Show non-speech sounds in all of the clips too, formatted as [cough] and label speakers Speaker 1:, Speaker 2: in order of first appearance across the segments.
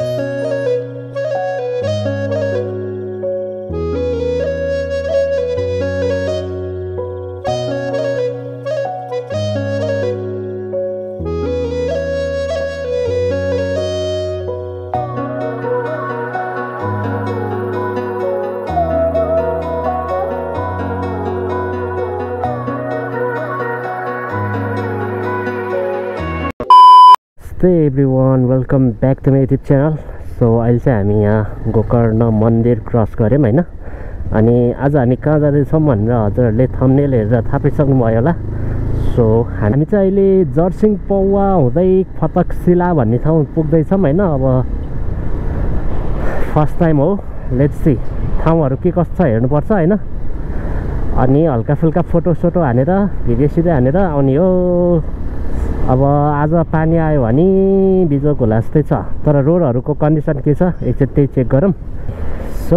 Speaker 1: नमस्ते everyone welcome back to my YouTube channel so अहिले चाहिँ हामी यहाँ गोकर्ण मन्दिर क्रस गऱ्यौँ होइन। अनि आज हामी कहाँ जाँदैछौँ भनेर हजुरहरूले थम्नेल हेरेर थाहा पाइसक्नुभयो होला। सो हामी चाहिँ अहिले जर्सिङ पौवा हुँदै फतक शिला भन्ने ठाउँ पुग्दैछौँ होइन। अब फर्स्ट टाइम हो। लेट्स सी ठाउँहरू के कस्तो छ हेर्नुपर्छ होइन। अनि हल्का फुल्का फोटो सोटो हानेर भिडियो सिडियो हानेर आउने हो। अब आज पानी आयो भने बिजो घोला जस्तै छ। तर रोडहरूको कन्डिसन के छ एकचोटि त्यही चेक गरौँ। सो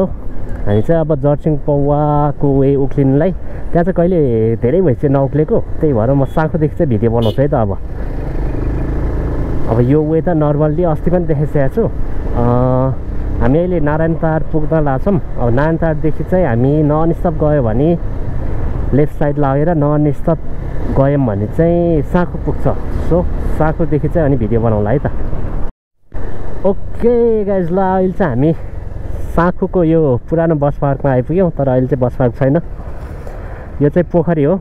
Speaker 1: हामी चाहिँ अब जर्सिङ पौवाको वे उक्लिनुलाई त्यहाँ चाहिँ कहिले धेरै भइसक्यो नउक्लेको त्यही भएर म साँखोदेखि चाहिँ भिडियो बनाउँछु है त अब। अब यो वे त नर्मल्ली अस्ति पनि देखाइसकेको छु। हामी अहिले नारायण तार पुग्न लाग्छौँ अब नारायण तारदेखि चाहिँ हामी नन स्टप गयो भने लेफ्ट साइड लगेर नन स्टप गयौँ भने चाहिँ साँखो पुग्छ। सो साँखोदेखि चाहिँ अनि भिडियो बनाउँला है त। ओके गाइज ल अहिले चाहिँ हामी साँखोको यो पुरानो बस पार्कमा आइपुग्यौँ तर अहिले चाहिँ बस पार्क छैन। यो चाहिँ पोखरी हो।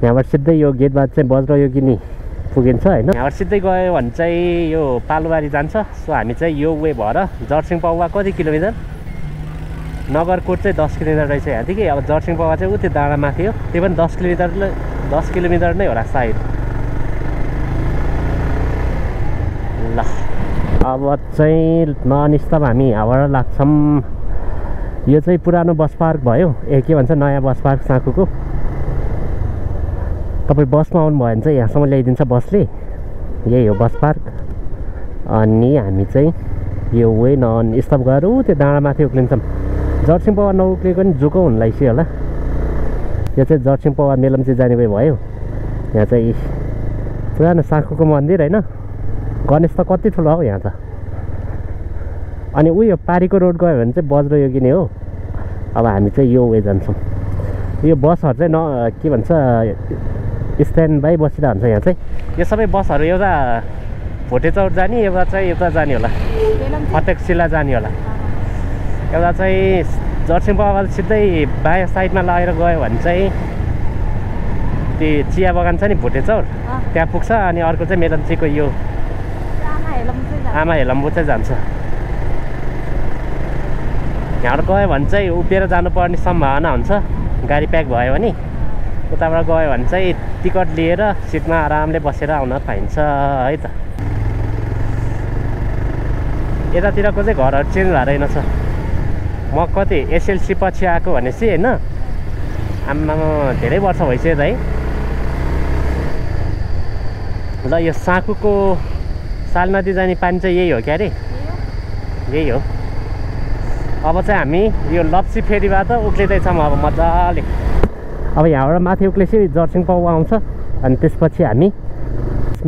Speaker 1: यहाँबाट सिधै यो गेटबाट चाहिँ वज्रयोगिनी पुगिन्छ होइन। यहाँबाट सिधै गयो भने चाहिँ यो पालुबारी जान्छ। सो हामी चाहिँ यो वे भएर जर्सिङ पाउवा कति किलोमिटर? नगरकोट चाहिँ दस किलोमिटर रहेछ यहाँदेखि। अब जर्सिङ पावा चाहिँ उ त्यो डाँडा माथि हो। त्यो पनि दस किलोमिटर दस किलोमिटर नै होला सायद। अब चाहिँ नन स्टप हामी यहाँबाट लाग्छौँ यो चाहिँ पुरानो बस पार्क भयो। ए के भन्छ नयाँ बस पार्क साँकुको। तपाईँ बसमा आउनुभयो भने चाहिँ यहाँसम्म ल्याइदिन्छ बसले। यही हो बस पार्क। अनि हामी चाहिँ यो वे नन स्टप गएर ऊ त्यो डाँडामाथि उक्लिन्छौँ जर्सिङ पवा नउक्लिएको पनि जुको हुन लागिसक्यो होला। यो चाहिँ जर्सिङ पवा मेलम्ची जाने वे भयो। यहाँ चाहिँ पुरानो साँखोको मन्दिर होइन? गणेश त कति ठुलो हो यहाँ त? अनि उयो पारीको रोड गयो भने चाहिँ वज्रयोगी नै हो? अब हामी चाहिँ यो वे जान्छौँ। यो बसहरू चाहिँ न के भन्छ स्ट्यान्ड बाई बसिरहेको हुन्छ यहाँ चाहिँ। यो सबै बसहरू एउटा भोटे चौर जाने एउटा चाहिँ यता जाने होला। फटेक शिला जाने होला। एउटा चाहिँ जर्सिङ बगान सिधै बायाँ साइडमा लगेर गयो भने चाहिँ त्यो चिया बगान छ नि भोटे चौर त्यहाँ पुग्छ अनि अर्को चाहिँ मेदन्चीको यो आमा हेलम्बु चाहिँ जान्छ। यहाँबाट गयो भने चाहिँ उभिएर जानुपर्ने सम्भावना हुन्छ। गाडी प्याक भयो भने उताबाट गयो भने चाहिँ टिकट लिएर सिटमा आरामले बसेर आउन पाइन्छ है त। यतातिरको चाहिँ घरहरू चेन्ज रहेनछ म कति एसएलसी पछि आएको भनेपछि होइन आम्मा धेरै वर्ष भइसक्यो त है। ल यो साँकुको साल नदी जाने पानी चाहिँ यही हो क्या अरे? यही हो। अब चाहिँ हामी यो लप्सी फेरीबाट उक्लिँदैछौँ अब मजाले। अब यहाँबाट माथि उक्लेपछि जर्सिङ पाउ आउँछ अनि त्यसपछि हामी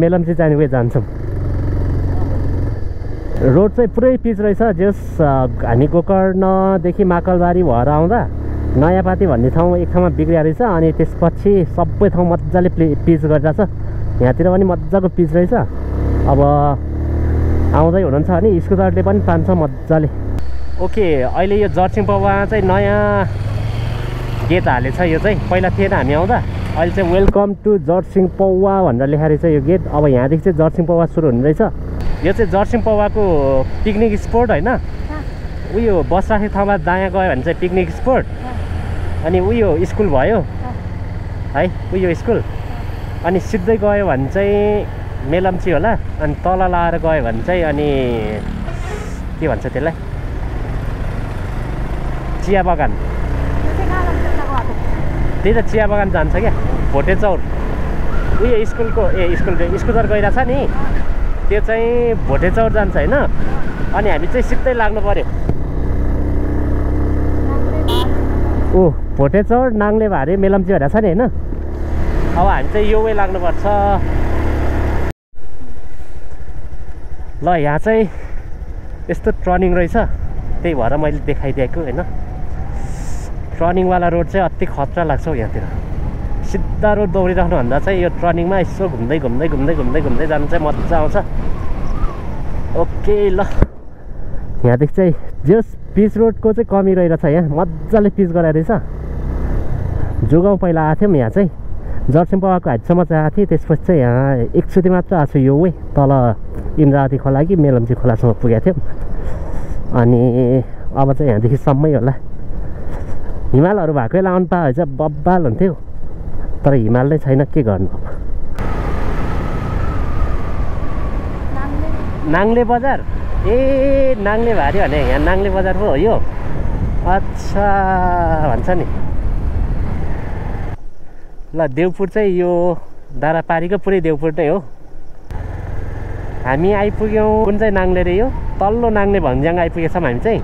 Speaker 1: मेलम्ची जाने वे जान्छौँ। रोड चाहिँ पुरै पिच रहेछ जस हामी गोकर्णदेखि माकलबारी भएर आउँदा नयाँ पाती भन्ने ठाउँ एक ठाउँमा बिग्रिया रहेछ अनि त्यसपछि सबै ठाउँ मजाले प्ले पिच गरिरहेछ। यहाँतिर पनि मजाको पिच रहेछ। अब आउँदै हुनुहुन्छ भने स्कुटरले पनि तान्छ मजाले। ओके अहिले यो जर्सिङ पौवा चाहिँ नयाँ गेट हालेछ यो चाहिँ। पहिला थिएन हामी आउँदा। अहिले चाहिँ वेलकम टु जर्सिङ पौवा भनेर लेखाएको रहेछ यो गेट। अब यहाँदेखि चाहिँ जर्सिङ पौवा सुरु हुने रहेछ। यो चाहिँ जर्सिङ पौवाको पिकनिक स्पोट होइन? उयो बस राख्ने ठाउँमा दायाँ गयो भने चाहिँ पिकनिक स्पोट। अनि उयो स्कुल भयो। है उयो स्कुल। अनि सिधै गयो भने चाहिँ मेलम्ची होला अनि तल लाएर गयो भने चाहिँ अनि के भन्छ त्यसलाई? चिया बगान। त्यही त चिया बगान जान्छ क्या। भोटे चौर। उयो स्कुलको ए स्कुल स्कुटर गइरहेछ नि। त्यो चाहिँ भोटे चौर जान्छ होइन। अनि हामी चाहिँ सिधै लाग्नु पऱ्यो ओ भोटे चौर नाङ्ले भारे मेलम्ची भनेर छ नि होइन। अब हामी चाहिँ यो वे लाग्नुपर्छ। ल यहाँ चाहिँ यस्तो टर्निङ रहेछ। त्यही भएर मैले देखाइदिएको होइन? टर्निङवाला रोड चाहिँ अति खतरा लाग्छ हौ यहाँतिर। सिधा रोड दौडिराख्नुभन्दा चाहिँ यो टर्निङमा यसो घुम्दै घुम्दै घुम्दै घुम्दै घुम्दै जानु चाहिँ मजा आउँछ। ओके ल। यहाँदेखि चाहिँ जस पिच रोडको चाहिँ कमी रहेछ यहाँ। मजाले पिच गराएर रहेछ। जोगाउँ पहिला आएको थियौँ यहाँ चाहिँ। जर्सिम पावाको हाइटसम्म चाहिँ आएको थिएँ। त्यसपछि चाहिँ यहाँ एकचोटि मात्र आएको छु यो वे तल इन्द्रावती खोला कि मेलम्ची खोलासम्म पुगेको थियौँ। अनि अब चाहिँ यहाँदेखि सम्मै होला। हिमालहरू भएकै लाउनु पाए चाहिँ बब्बाल हुन्थ्यो। तर हिमाल नै छैन के गर्नु? नाङ्ले बजार? ए नाङ्ले भारी भने यहाँ नाङ्ले बजार पो हो यो। अच्छा भन्छ नि। ल देवपुर चाहिँ यो दारापारीको पुरै देवपुर नै हो। हामी आइपुग्यौँ कुन चाहिँ नाङ्ले रे यो? तल्लो नाङ्ले भन्ज्याङ आइपुगेछौँ हामी चाहिँ।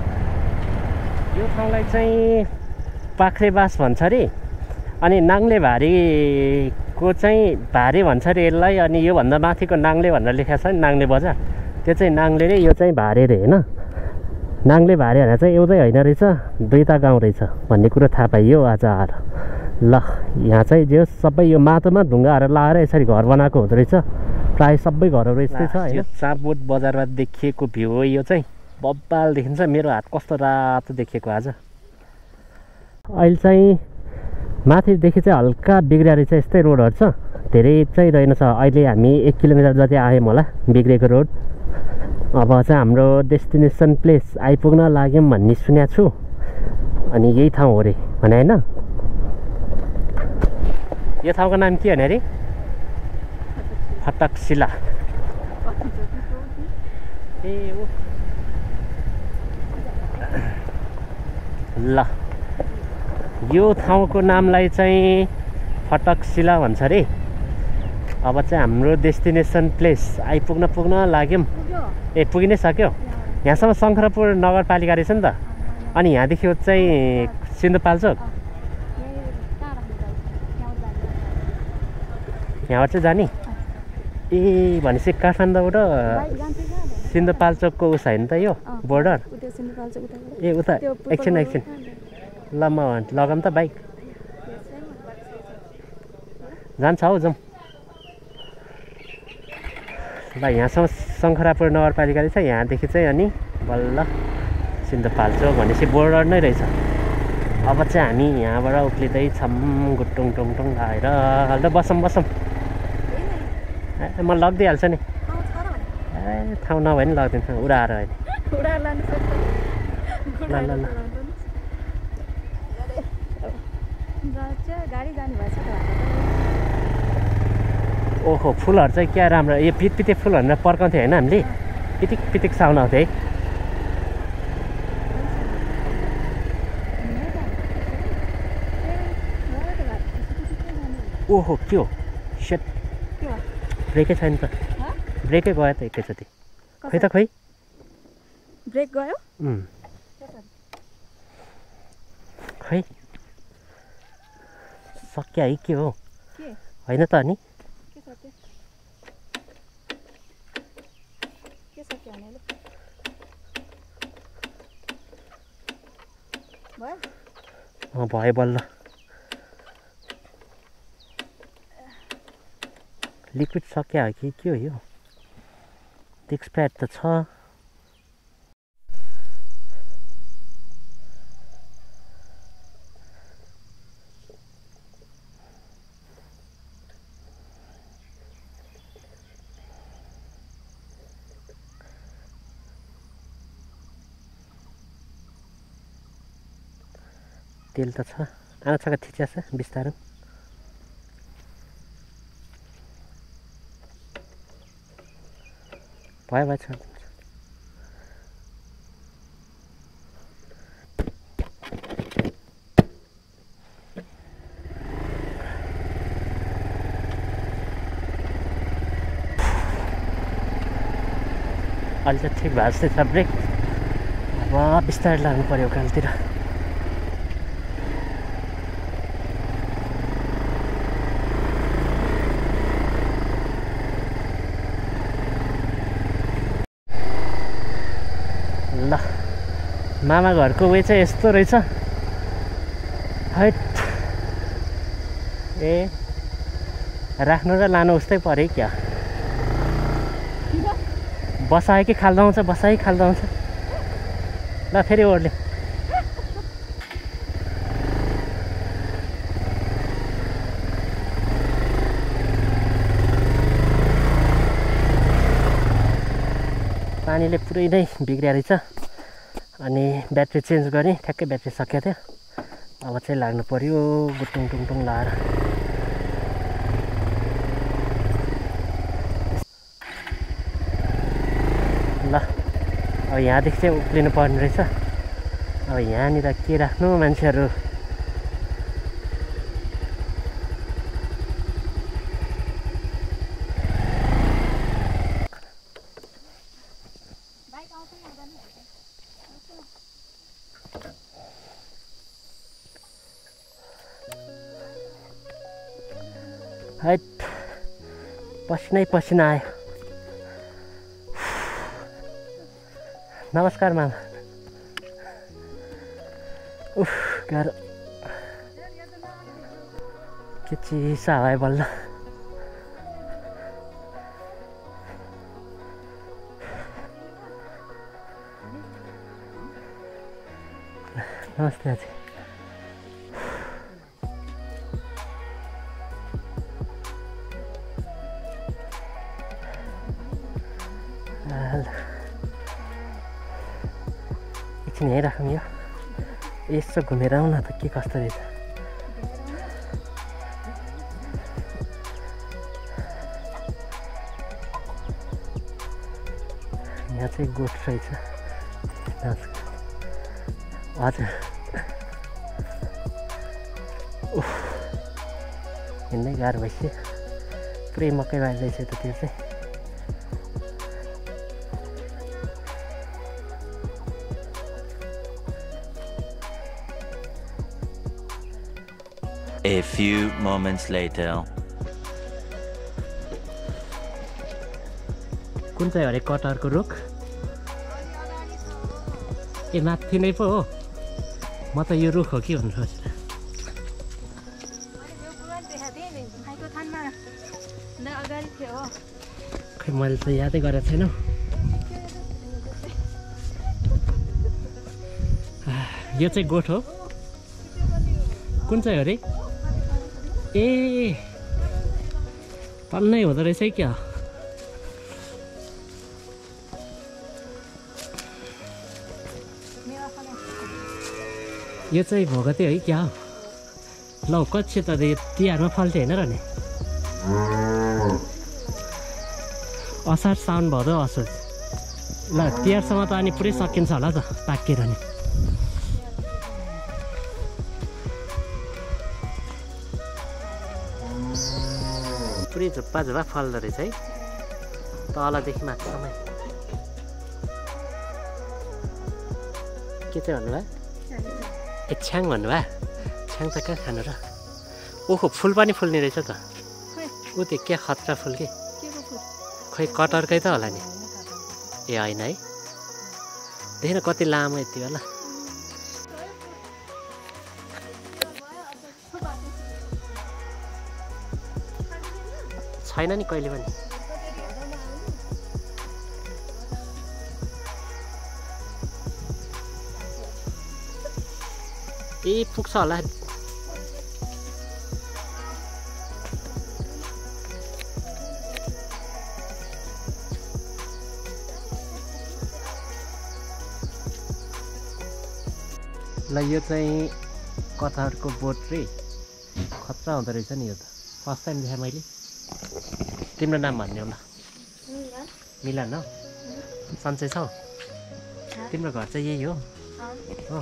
Speaker 1: यो ठाउँलाई चाहिँ पाख्रेबास भन्छ अरे अनि नाङ्ले भारीको चाहिँ भारे भन्छ अरे यसलाई। अनि योभन्दा माथिको नाङ्ले भनेर लेखेको छ नि नाङ्ले बजार। त्यो चाहिँ नाङ्ले रे यो चाहिँ भारे रे होइन? नाङ्ले भारे भनेर चाहिँ एउटै होइन रहेछ दुईवटा गाउँ रहेछ भन्ने कुरो थाहा पाइयो आज आएर ल यहाँ चाहिँ जे सबै यो माटोमा ढुङ्गाहरू लाएर यसरी घर बनाएको हुँदो रहेछ। प्रायः सबै घरहरू यस्तै छ होइन? चाँपबोट बजारमा देखिएको भ्यू हो यो चाहिँ। बब्बाल देखिन्छ मेरो हात कस्तो रातो देखिएको आज। अहिले चाहिँ माथिदेखि चाहिँ हल्का बिग्रिएर चाहिँ यस्तै रोडहरू छ। धेरै चाहिँ रहेनछ अहिले हामी एक किलोमिटर जति आयौँ होला बिग्रेको रोड। अब चाहिँ हाम्रो डेस्टिनेसन प्लेस आइपुग्न लाग्यौँ भन्ने सुनेको छु। अनि यही ठाउँ हो अरे। भने होइन? यो ठाउँको नाम के भने अरे? फटकशिला ए ल。यो ठाउँको नामलाई चाहिँ फटकशिला भन्छ अरे। अब चाहिँ हाम्रो डेस्टिनेसन प्लेस आइपुग्न पुग्न लाग्यौँ। ए पुगि नै सक्यो? यहाँसम्म शङ्खरपुर नगरपालिका रहेछ नि त। अनि यहाँदेखि चाहिँ सिन्धुपाल्चोक। यहाँबाट चाहिँ जाने। ए भनेपछि काठमाडौँबाट सिन्धुपाल्चोकको उस होइन त यो बोर्डर? ए उता एकछिन एकछिन। ल म लगाऊँ त बाइक। जान्छ हौ जाउँ। ल यहाँसम्म शङ्खरापुर नगरपालिका रहेछ। यहाँदेखि चाहिँ अनि बल्ल सिन्धुपाल्चोक भनेपछि बोर्डर नै रहेछ। अब चाहिँ हामी यहाँबाट उक्लिँदै छम गुटुङ टुङ टुङ आएर ल बसौँ बसौँ। म लगिदिइहाल्छु नि ए ठाउँ नभए नि लगिदिन्छु उडाएर होइन ल ल ओहो फुलहरू चाहिँ क्या राम्रो यो पित पिते फुल भनेर पर्काउँथ्यो होइन हामीले पिटिक पिटिक साउन्ड आउँथ्यो है ओहो के हो सेट? ब्रेकै छैन त? ब्रेकै गयो त एकैचोटि। खै त खै
Speaker 2: ब्रेक गयो?
Speaker 1: खै सक्यो है के हो? होइन त अनि।
Speaker 2: भयो
Speaker 1: बल्ल। लिक्विड सक्यो हो कि के हो यो? एक्सपायर त छ। तेल त छ। आँखाका थिच्या छ बिस्तारो। भयो भयो छ अहिले चाहिँ ठिक भएको जस्तै छ ब्रेक अब बिस्तारै लाग्नु पऱ्यो उकालोतिर मामा घरको वे चाहिँ यस्तो रहेछ। हैट ए। राख्नु र लानु उस्तै पऱ्यो क्या। बसायो कि खाल्दा आउँछ बसायो कि खाल्दा आउँछ ल फेरि ओर्ले पानीले पुरै नै बिग्रिया रहेछ। अनि ब्याट्री चेन्ज गरेँ ठ्याक्कै ब्याट्री सकिएको थियो। अब चाहिँ लाग्नु पऱ्यो गुटुङ टुङटुङ लाएर। ल अब यहाँदेखि चाहिँ उक्लिनु पर्ने रहेछ। अब यहाँनिर के राख्नु मान्छेहरू
Speaker 2: बाइक आउँछ नि आउँदैन
Speaker 1: हैट पसिनै पसिना आयो नमस्कार मामा। उफ गाह्रो। के चिसा हावा बल्ल। ल एकछिन यहीँ राखौँ यो। यसो घुमेर आउँ न त के कस्तो रहेछ? यहाँ चाहिँ गोठ रहेछ। हजुर उफ हिँड्नै गाह्रो भइसक्यो पुरै मकै बाल्दैछ त त्यो चाहिँ
Speaker 3: A few moments later.
Speaker 1: कुन चाहिँ अरे कटहरको रुख ए माथि नै पो हो म त यो रुख हो कि भन्नु
Speaker 2: हो
Speaker 1: खै मैले त यादै गरेको छैन हौ। यो चाहिँ गोठ हो कुन चाहिँ अरे ए टन्नै हुँदो रहेछ है क्या यो चाहिँ भोगते है क्या हो? ल कति त यो तिहारमा फल्थ्यो होइन र नि। असार साउन भदौ असोज। ल तिहारसम्म त अनि पुरै सकिन्छ होला त पाकेर नि। पुरै झुप्पा झुप्पा फल्दो रहेछ है। तलदेखि माथिसम्म। के चाहिँ भन्नुभयो ए छ्याङ भन्नुभयो छ्याङ त कहाँ खानु र? ओहो फुल पनि फुल्ने रहेछ त। ऊ त्यो क्या खतरा फुल कि? खोइ कटरकै त होला नि। ए होइन है। देखेन कति लामो यति बेला। छैन नि कहिले पनि। ए पुग्छ होला ल यो चाहिँ कटहरको बोट रे खतरा हुँदो रहेछ नि यो त फर्स्ट टाइम देखाएँ मैले तिम्रो नाम भन्ने होला मिलन हो सन्चै छौ तिम्रो घर चाहिँ यही हो हो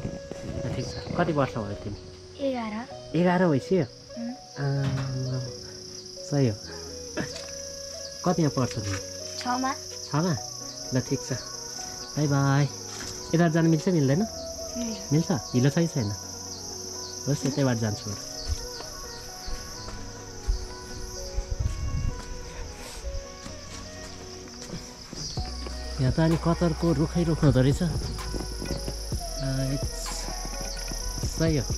Speaker 1: ठिक छ। कति वर्ष भयो तिमी?
Speaker 2: एघार।
Speaker 1: एघार भइसक्यो? सही हो। कतिमा पढ्छ तिमी?
Speaker 2: छमा।
Speaker 1: छमा? ल ठिक छ। Bye bye. यता जानु मिल्छ मिल्दैन? मिल्छ। हिलो छ कि छैन? होस् यतैबाट जान्छु बरु यहाँ त अनि कतरको रुखै रुख हुँदो रहेछ। हो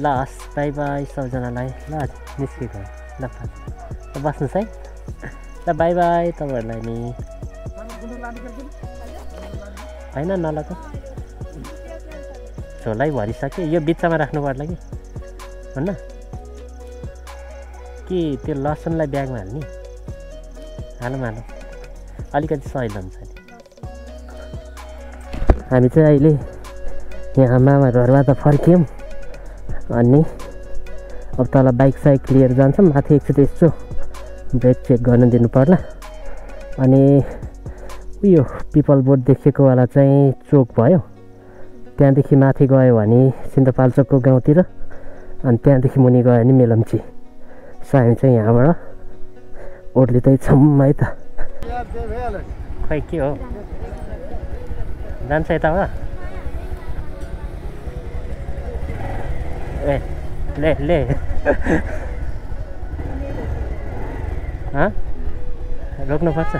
Speaker 1: ल हस् बाई बाई सबजनालाई। ल निस्केको ल बस्नुहोस् है। ल बाई बाई तपाईँहरूलाई नि। होइन नलग झोलै भरिसक्यो यो बिचमा राख्नु पर्ला कि? हुन्न? कि त्यो लसुनलाई ब्यागमा हाल्ने? हालौँ हालौँ अलिकति सहिलो हुन्छ नि। हामी चाहिँ अहिले यहाँ मामाहरू घरबाट फर्क्यौँ। अनि अब तल बाइक साइक लिएर जान्छौँ। माथि एकचोटि यसो ब्रेक चेक गर्न दिनु पर्ला। अनि उयो पिपल बोर्ड देखेको वाला चाहिँ चोक भयो। त्यहाँदेखि माथि गयो भने सिन्धुपाल्चोकको गाउँतिर अनि त्यहाँदेखि मुनि गयो भने मेलम्ची। सो हामी चाहिँ यहाँबाट ओर्लिँदै छौँ है त। खै के हो? जान्छ यताबाट? ए ले ले। [laughs] हँ? रोक्नुपर्छ?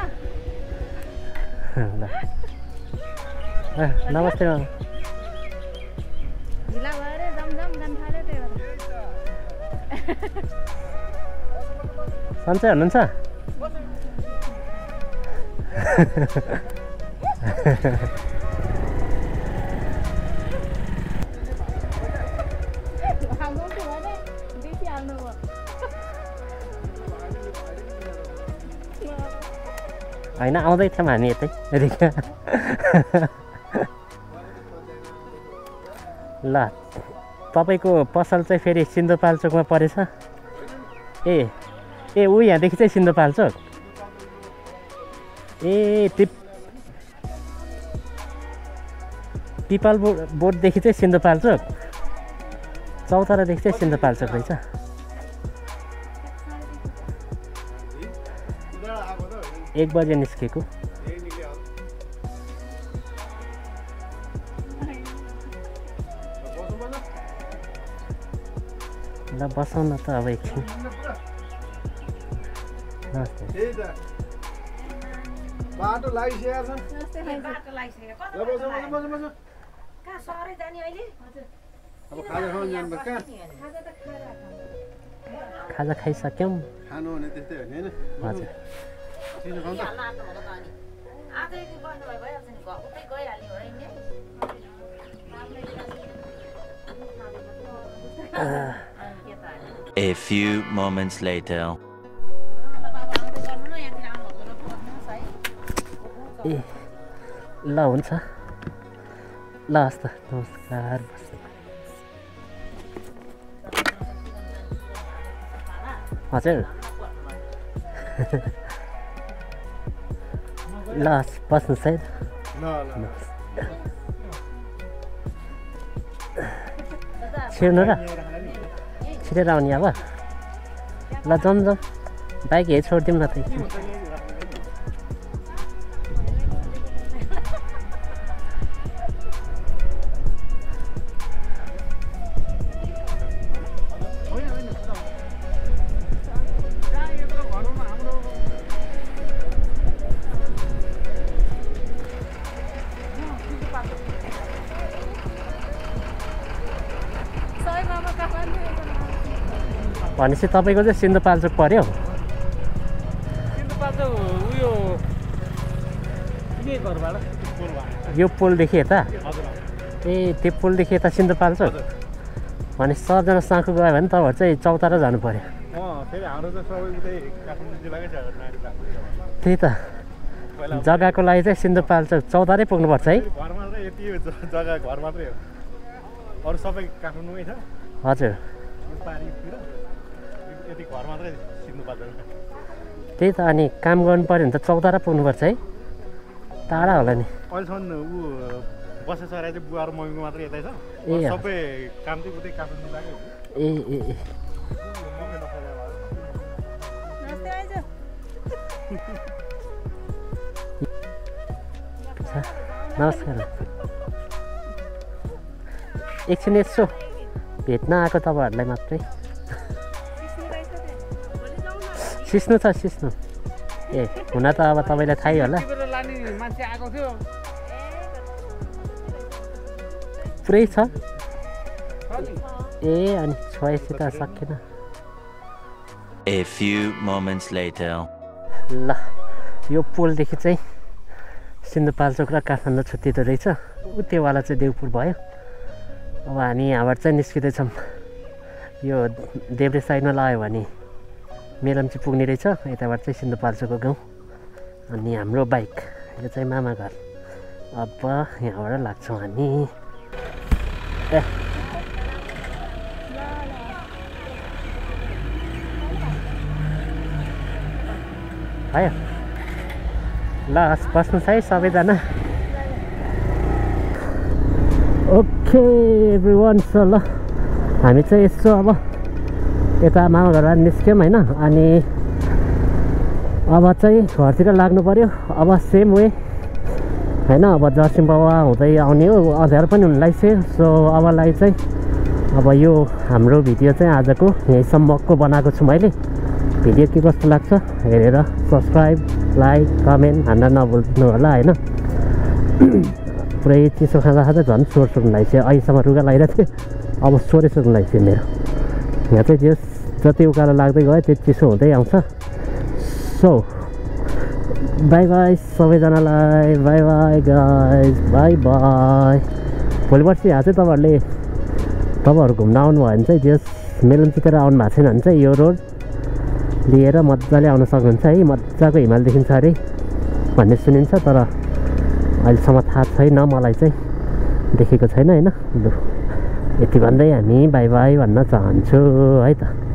Speaker 1: [laughs] ल। नमस्ते
Speaker 2: ढिला भयो अरे जमझम जान थाल्यो त्यही भएर।
Speaker 1: सन्चै हुनुहुन्छ? होइन आउँदै थियौँ हामी यतै। ल तपाईँको पसल चाहिँ फेरि सिन्धुपाल्चोकमा परेछ। ए ए ऊ यहाँदेखि चाहिँ सिन्धुपाल्चोक ए टिप पिपल बो बोर्डदेखि चाहिँ सिन्धुपाल्चोक चौतारादेखि चाहिँ सिन्धुपाल्चोक रहेछ। एक बजे निस्केको। ल बसौँ न त अब एकछिन
Speaker 4: बाटो खाजा खानु जानुपर्छ कहाँ?
Speaker 1: खाजा खाइसक्यौँ।
Speaker 4: खानु भने त्यस्तै हो नि होइन?
Speaker 1: हजुर।
Speaker 3: A few moments later.
Speaker 1: ए ल हुन्छ। ल हस् त। नमस्कार हजुर। ल हस् बस्नुहोस् है छिर्नु र। छिरेर आउने अब ल जाउँ जाउँ। बाइक यही छोडिदिउँ न त। भनेपछि तपाईँको चाहिँ सिन्धुपाल्चोक पऱ्यो यो पुलदेखि यता? ए त्यो पुलदेखि यता सिन्धुपाल्चोक? भने सबजना साँखु गयो भने तपाईँहरू चाहिँ चौतारा जानु पऱ्यो त्यही त। जग्गाको लागि चाहिँ सिन्धुपाल्चोक चौतारै पुग्नुपर्छ है। हजुर। त्यही त अनि काम गर्नु पऱ्यो भने त चौतारा पुग्नुपर्छ है। टाढा होला नि।
Speaker 5: अहिलेसम्म ऊ बसे सराई चाहिँ बुवा र मम्मीको मात्रै यतै छ।
Speaker 1: ए
Speaker 5: अरू
Speaker 1: अँ।
Speaker 5: सबै काम चाहिँ उतै काठमाडौँ जिल्लाकै हो।
Speaker 1: ए ए नमस्कार। एकछिन यसो भेट्न आएको तपाईँहरूलाई मात्रै। सिस्नु छ सिस्नु। ए हुन त अब तपाईँलाई थाहै होला।
Speaker 5: लाने मान्छे आएको थियो।
Speaker 1: पुरै छ। ए अनि छोएपछि त सकेन. ल यो पोलदेखि चाहिँ सिन्धुपाल्चोक र काठमाडौँ छुट्टिँदो रहेछ। ऊ त्योवाला चाहिँ देवपुर भयो। अब हामी यहाँबाट चाहिँ निस्किँदैछौँ। यो देब्रे साइडमा लाग्यो भने मेलम्ची पुग्ने रहेछ। यताबाट चाहिँ सिन्धुपाल्चोकको गाउँ। अनि हाम्रो बाइक। यो चाहिँ मामा घर। अब यहाँबाट लाग्छौँ हामी। ए। भयो। ल हस् बस्नुहोस् है सबैजना। ओके एभ्री वान सो ल हामी चाहिँ यसो अब यता मामा घरबाट निस्क्यौँ होइन। अनि अब चाहिँ घरतिर लाग्नु पऱ्यो अब सेम वे होइन अब जर्सिम बाबा हुँदै आउने हो। अँध्यारो पनि हुन लागिसक्यो सो अबलाई चाहिँ अब यो हाम्रो भिडियो चाहिँ आजको यहीँसम्मको बनाएको छु मैले। भिडियो के कस्तो लाग्छ हेरेर सब्सक्राइब लाइक कमेन्ट हान्न नभुल्नु होला होइन। [coughs] पुरै चिसो खाँदा खाँदा झन् स्वर सुक्नु लागिसक्यो अहिलेसम्म रुगा लगाइरहेको थियो। अब स्वरै सुक्नु लागिसक्यो मेरो। यहाँ चाहिँ जे जति उकालो लाग्दै गयो त्यो चिसो हुँदै आउँछ। सो बाई बाई सबैजनालाई bye bye guys bye bye भोलि पर्सि यहाँ चाहिँ तपाईँहरूले तपाईँहरू घुम्न आउनुभयो भने चाहिँ जस मेलम्चीतिर आउनु भएको छैन भने चाहिँ यो रोड लिएर मजाले आउन सक्नुहुन्छ है। मजाको हिमाल देखिन्छ अरे भन्ने सुनिन्छ तर अहिलेसम्म थाहा छैन मलाई चाहिँ देखेको छैन होइन? यति भन्दै हामी बाई बाई भन्न चाहन्छु है त।